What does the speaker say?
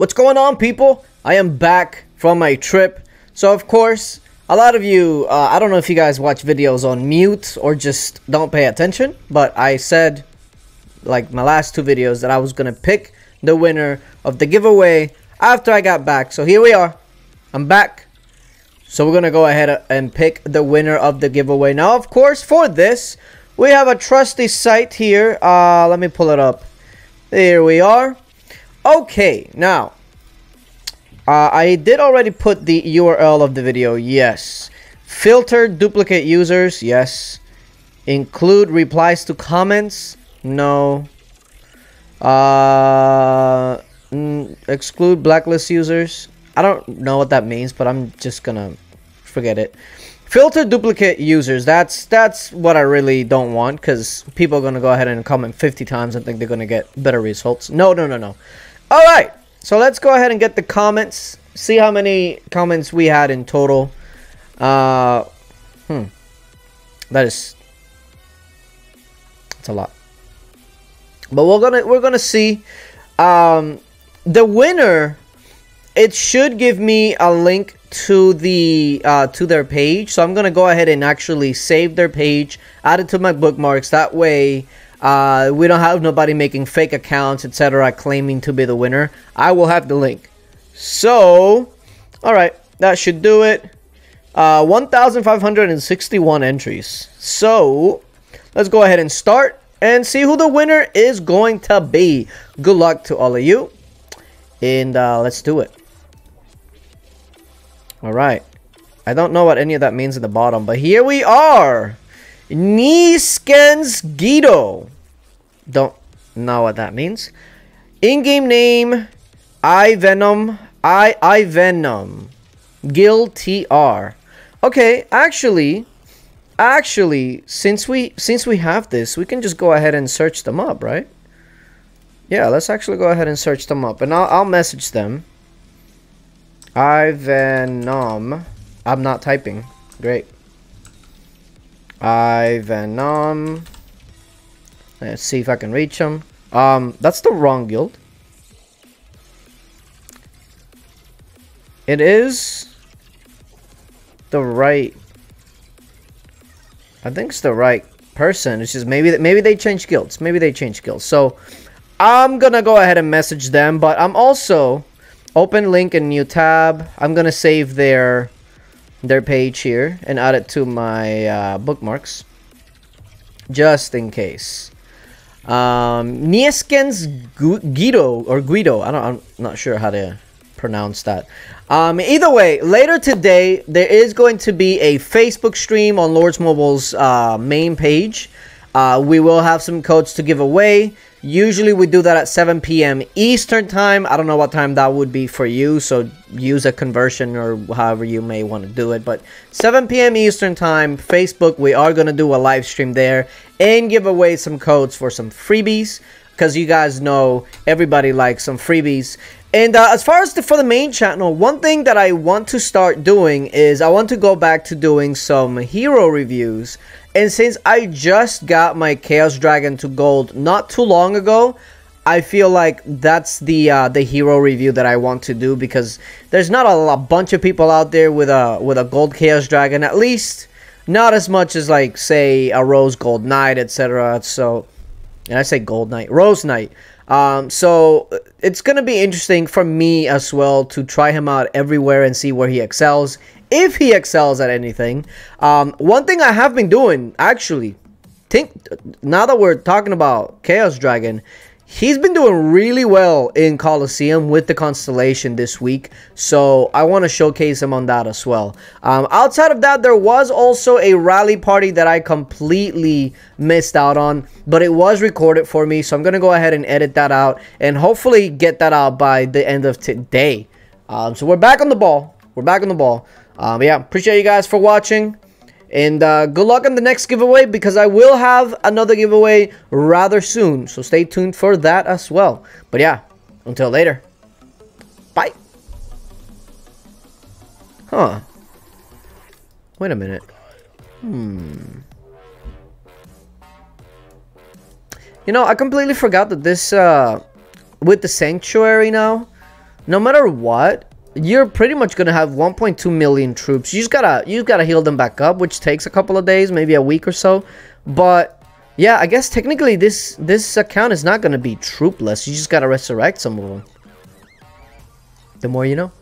What's going on, people? I am back from my trip. So, of course, a lot of you, uh, I don't know if you guys watch videos on mute or just don't pay attention, but I said, like my last two videos, that I was going to pick the winner of the giveaway after I got back. So, here we are. I'm back. So, we're going to go ahead and pick the winner of the giveaway. Now, of course, for this, we have a trusty site here. Uh, let me pull it up. There we are. Okay, now, uh, I did already put the URL of the video, yes. Filter duplicate users, yes. Include replies to comments, no. Uh, exclude blacklist users. I don't know what that means, but I'm just gonna forget it. Filter duplicate users. That's that's what I really don't want because people are gonna go ahead and comment 50 times and think they're gonna get better results. No, no, no, no. All right, so let's go ahead and get the comments. See how many comments we had in total. Uh, hmm. That is. That's a lot. But we're gonna we're gonna see. Um, the winner. It should give me a link to the uh, to their page. So I'm gonna go ahead and actually save their page, add it to my bookmarks. That way uh, we don't have nobody making fake accounts, etc., claiming to be the winner. I will have the link. So, all right, that should do it. Uh, 1,561 entries. So, let's go ahead and start and see who the winner is going to be. Good luck to all of you. And uh, let's do it. All right. I don't know what any of that means at the bottom, but here we are. Niskens Guido. Don't know what that means. In-game name, I Venom, I I Venom, Gil TR. Okay, actually, actually, since we since we have this, we can just go ahead and search them up, right? Yeah, let's actually go ahead and search them up, and I'll I'll message them. I Venom. I'm not typing. Great. I. Let's see if I can reach him. Um, that's the wrong guild. It is the right. I think it's the right person. It's just maybe maybe they change guilds. Maybe they change guilds. So I'm gonna go ahead and message them. But I'm also open link in new tab. I'm gonna save their their page here and add it to my uh, bookmarks just in case. Um, Nieskens Guido or Guido. I don't. I'm not sure how to pronounce that. Um, either way, later today there is going to be a Facebook stream on Lords Mobile's uh, main page. Uh, we will have some codes to give away. Usually we do that at 7 p.m. Eastern time. I don't know what time that would be for you, so use a conversion or however you may want to do it. But 7 p.m. Eastern time, Facebook, we are going to do a live stream there and give away some codes for some freebies because you guys know everybody likes some freebies. And uh, as far as the, for the main channel, one thing that I want to start doing is I want to go back to doing some hero reviews. And since I just got my Chaos Dragon to gold not too long ago, I feel like that's the uh, the hero review that I want to do because there's not a, a bunch of people out there with a with a gold Chaos Dragon. At least not as much as like say a Rose Gold Knight, etc. So, and I say Gold Knight, Rose Knight. Um, so it's gonna be interesting for me as well to try him out everywhere and see where he excels if he excels at anything. Um, one thing I have been doing, actually, think now that we're talking about Chaos Dragon, he's been doing really well in Coliseum with the Constellation this week. So I want to showcase him on that as well. Um, outside of that, there was also a rally party that I completely missed out on, but it was recorded for me. So I'm going to go ahead and edit that out and hopefully get that out by the end of today. Um, so we're back on the ball. We're back on the ball. Um, yeah, appreciate you guys for watching. And uh, good luck on the next giveaway because I will have another giveaway rather soon. So stay tuned for that as well. But yeah, until later. Bye. Huh. Wait a minute. Hmm. You know, I completely forgot that this, uh, with the Sanctuary now, no matter what, you're pretty much gonna have 1.2 million troops. You just gotta you gotta heal them back up, which takes a couple of days, maybe a week or so. But yeah, I guess technically this this account is not gonna be troopless. You just gotta resurrect some of them. The more you know.